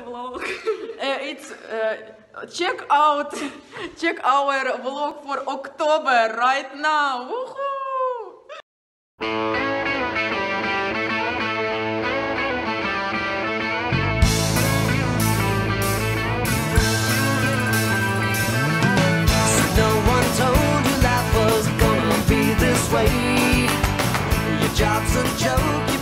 vlog. Э, it's э, check out check our vlog for October right now. Way. Your job's a joke.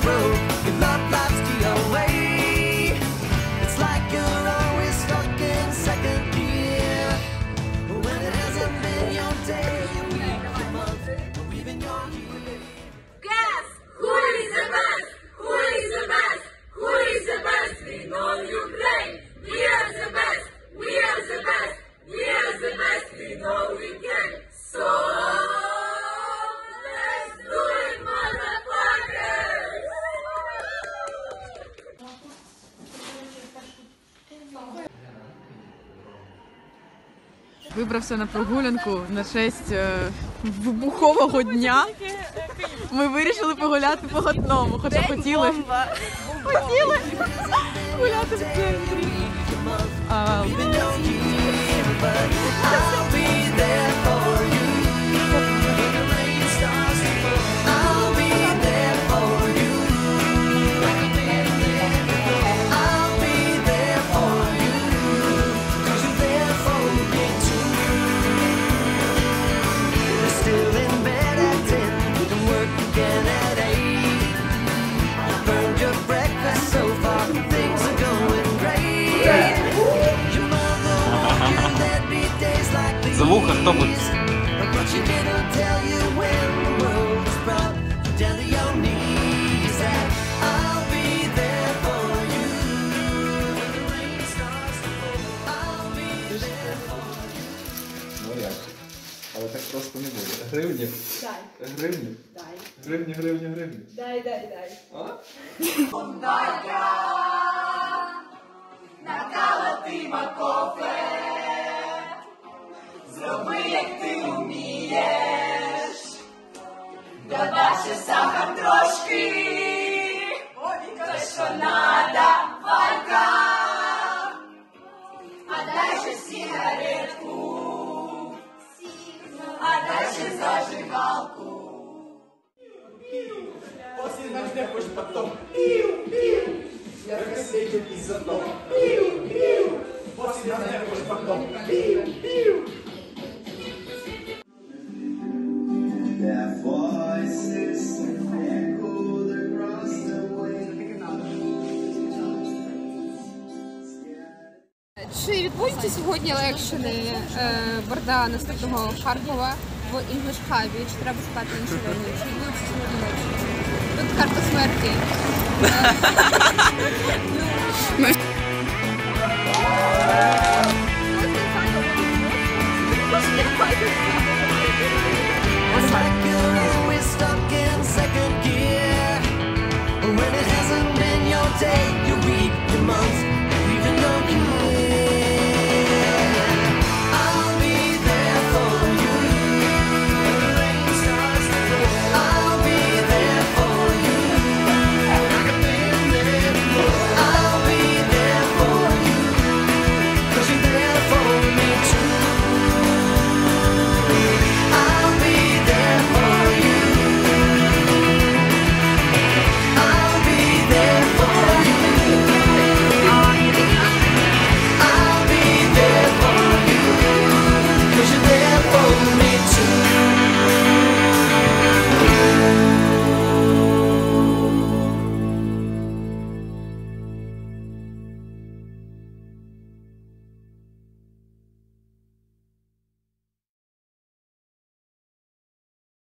Вибрався на прогулянку на честь е, вибухового дня. Ми вирішили погуляти по Готному, хоча хотіли. Хотіли За вуха хто буде? But she didn't tell you when the world was brought you down to your knees. That I'll be there for you. When the rain starts to fall, I'll be there for you. Ну як? Але так просто не буде. Гривні. Дай, Гривні. дай. Гривні, гривні, гривні. Дай, дай, дай. А? Their Чи відбудуться сьогодні лекшени е, Борда наступного Харкова в English Hub? Чи треба спати інші війні? Чи відбудуться сьогодні лекшени? Тут карта смерті.